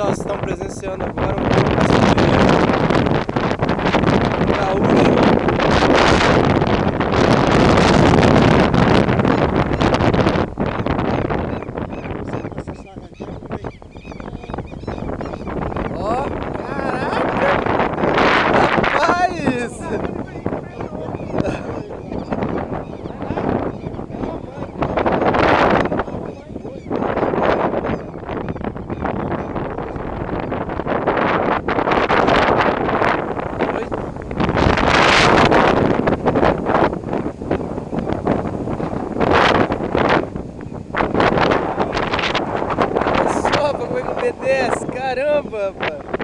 pessoal, estão presenciando agora um pouco. Oh, caraca! Rapaz! obedece, caramba, mano.